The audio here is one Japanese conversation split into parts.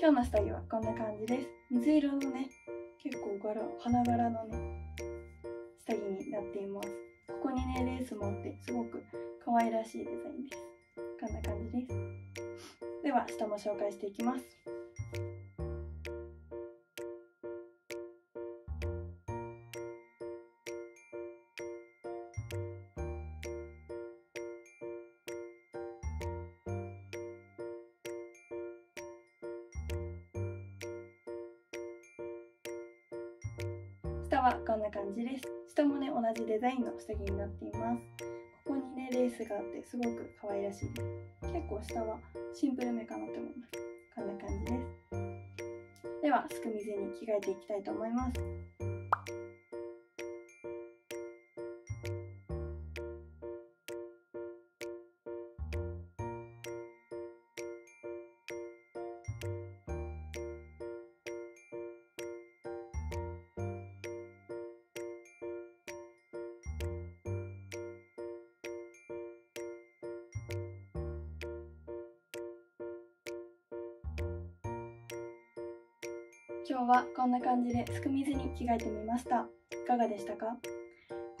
今日の下着はこんな感じです。水色のね結構柄花柄のね下着になっています。ここにねレースもあってすごく可愛らしいデザインです。こんな感じです。では下も紹介していきます。下はこんな感じです。下もね同じデザインの下着になっています。ここにねレースがあってすごく可愛らしい。です結構下はシンプルめかなと思います。こんな感じです。ではすく水に着替えていきたいと思います。今日はこんな感じですく水に着替えてみました。いかがでしたか？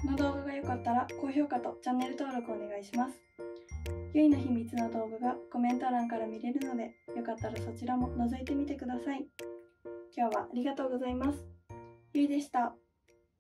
この動画が良かったら高評価とチャンネル登録お願いします。ゆいの秘密の動画がコメント欄から見れるのでよかったらそちらも覗いてみてください。今日はありがとうございます。ゆいでした。